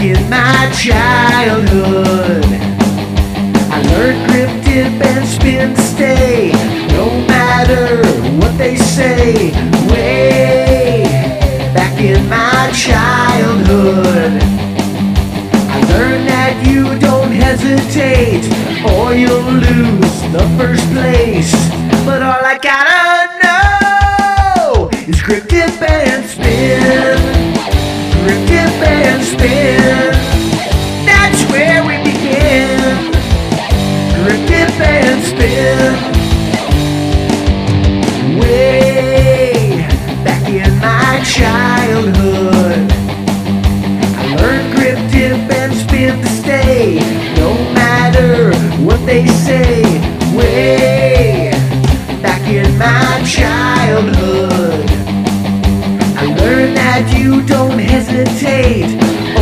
in my childhood. I learned grip, dip, and spin stay, no matter what they say. Way back in my childhood. I learned that you don't hesitate, or you'll lose the first place. But all I gotta know is grip, dip, and and spin. Way back in my childhood. I learned grip, dip, and spin to stay. No matter what they say. Way back in my childhood. I learned that you don't hesitate,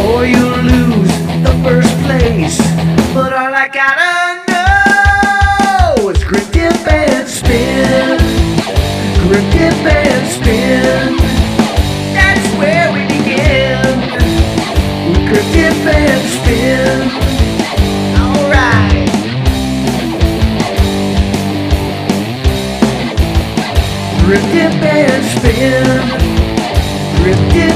or you'll lose the first place. But all I gotta Rocket band spin. That's where we begin. Rocket band spin. Alright. Rocket band spin. Rocket